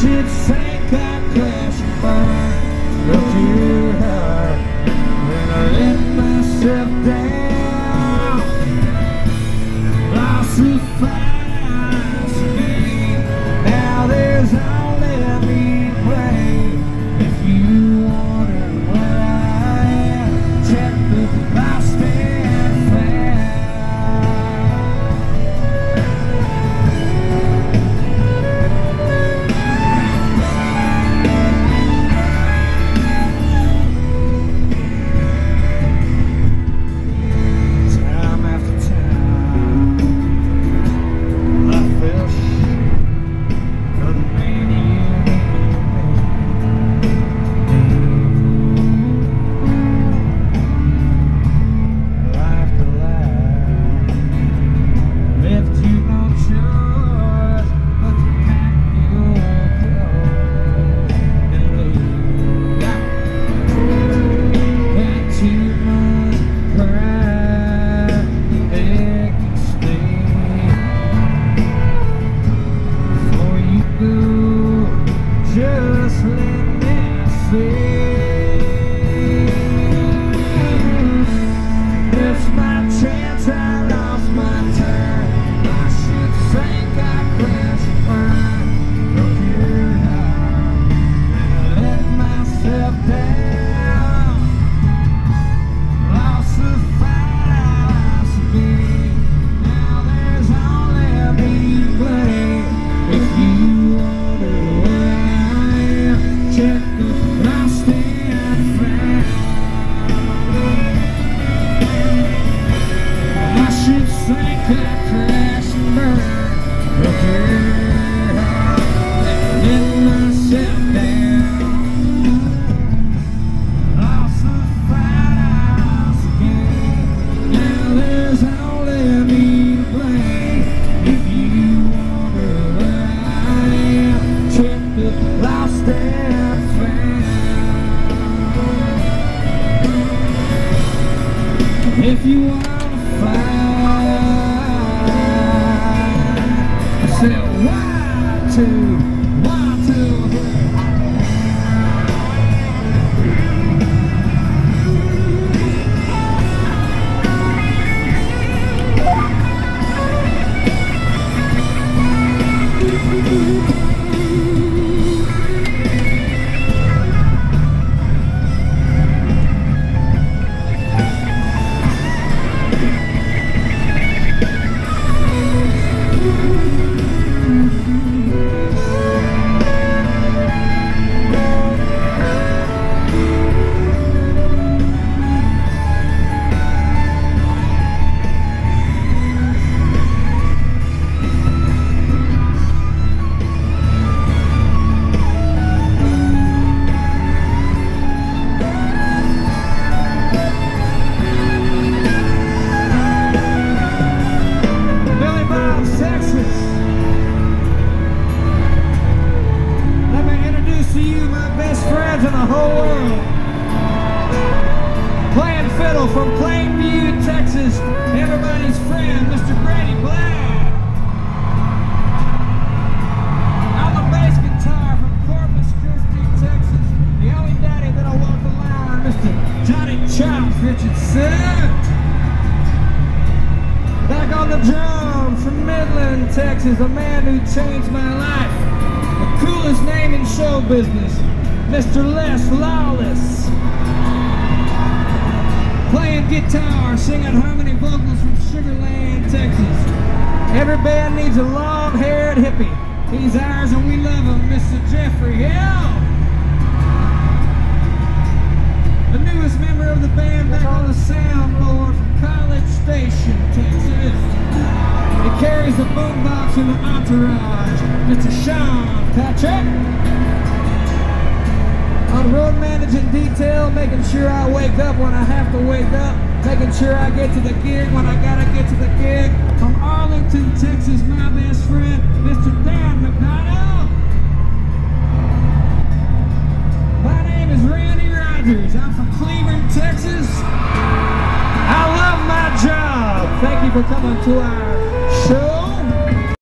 shit sank, I crashed my your heart when I let myself down. Lost the fire. day. If you wanna fiddle from Plainview, Texas. Everybody's friend, Mr. Brady Black. On the bass guitar from Corpus Christi, Texas. The only daddy that'll walk the line, Mr. Johnny Chops Richardson. Back on the drums from Midland, Texas, a man who changed my life. The coolest name in show business, Mr. Les Lawless. Playing guitar, singing harmony vocals from Sugarland, Texas. Every band needs a long-haired hippie. He's ours and we love him, Mr. Geoffrey Hill. The newest member of the band back on the soundboard from College Station, Texas. He carries the boombox in the entourage, Mr. Sean Patrick. On road managing detail, making sure I wake up when I have to wake up, making sure I get to the gig when I gotta get to the gig. From Arlington, Texas, my best friend, Mr. Dan McDonald. My name is Randy Rogers. I'm from Cleburne, Texas. I love my job. Thank you for coming to our show.